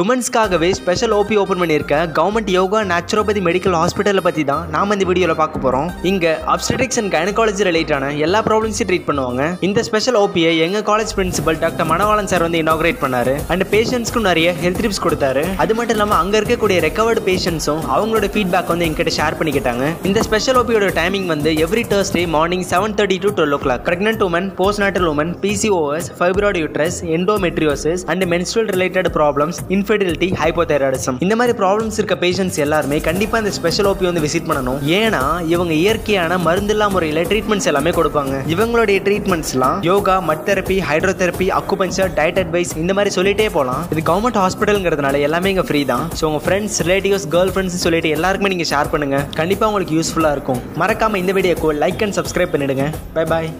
உமன்ஸ்க்காகவே special OP open பண்ணியிருக்க government yoga naturopathy medical ஹாஸ்பிட்டலை பற்றி தான் நாம இந்த வீடியோவில் பார்க்க போகிறோம் இங்கே அப்ஸ்டெட்டிக்ஸ் அண்ட் கைனகாலஜி ரிலேட்டான எல்லா ப்ராப்ளம்ஸையும் ட்ரீட் பண்ணுவாங்க. இந்த ஸ்பெஷல் ஓபியை எங்கள் college principal doctor Manavalan sir வந்து இனாகிரேட் பண்ணாரு. அண்ட் பேஷண்ட்ஸ்க்கும் நிறைய ஹெல்த் டிப்ஸ் கொடுத்தாரு. அது மட்டும் இல்லாமல் அங்கே இருக்கக்கூடிய ரெக்கவர்டு பேஷண்ட்ஸும் அவங்களோட ஃபீட்பேக் வந்து எங்கிட்ட ஷேர் பண்ணிக்கிட்டாங்க. இந்த ஸ்பெஷல் ஓபியோட டைமிங் வந்து every Thursday morning seven thirty to twelve o'clock pregnant woman postnatal woman PCOS fibroid uterus endometriosis and menstrual related problems infertility hypothyroidism இந்த மாதிரி ப்ராப்ளம்ஸ் இருக்க பேஷண்ட்ஸ் எல்லாருமே கண்டிப்பாக இந்த ஸ்பெஷல் ஓபி வந்து விசிட் பண்ணணும். ஏன்னா இவங்க இயற்கையான மருந்தில்லா முறையில் ட்ரீட்மெண்ட்ஸ் எல்லாமே கொடுப்பாங்க. இவங்களுடைய ட்ரீட்மெண்ட்ஸ்லாம் yoga mud therapy hydrotherapy acupuncture diet advice இந்த மாதிரி சொல்லிட்டே போகலாம் இது கவர்மெண்ட் ஹாஸ்பிட்டல்ங்கிறதுனால எல்லாமே இங்கே ஃப்ரீ தான். ஸோ உங்கள் ஃப்ரெண்ட்ஸ் ரிலேட்டிவ்ஸ் கேர்ள் ஃப்ரெண்ட்ஸ் சொல்லிட்டு எல்லாருக்குமே நீங்கள் ஷேர் பண்ணுங்க. கண்டிப்பாக உங்களுக்கு யூஸ்ஃபுல்லாக இருக்கும். மறக்காம இந்த வீடியோக்கு லைக் அண்ட் சப்ஸ்கிரைப் பண்ணிடுங்க. Bye bye